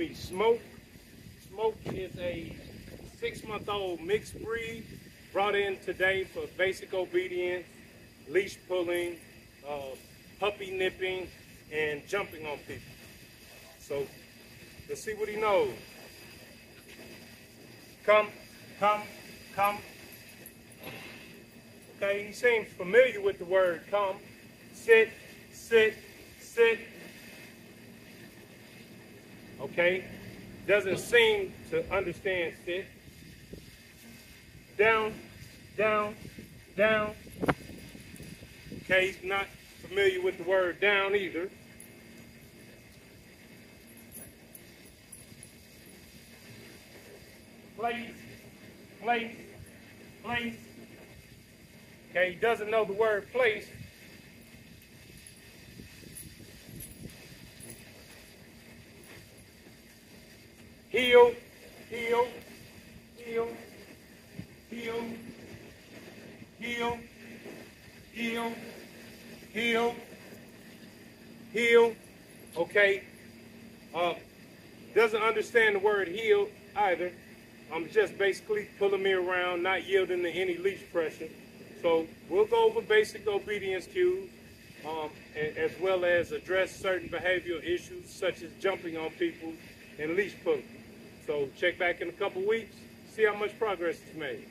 me Smoke. Smoke is a six-month-old mixed breed brought in today for basic obedience, leash pulling, uh, puppy nipping, and jumping on people. So let's see what he knows. Come, come, come. Okay, he seems familiar with the word come. Sit, sit, sit. Okay, doesn't seem to understand sit. Down, down, down. Okay, he's not familiar with the word down either. Place, place, place. Okay, he doesn't know the word place. Heel, heel, heel, heel, heel, heel, heel, heel. Okay. Uh, doesn't understand the word heel either. I'm just basically pulling me around, not yielding to any leash pressure. So we'll go over basic obedience cues, um, as well as address certain behavioral issues such as jumping on people and leash pulling. So check back in a couple weeks, see how much progress is made.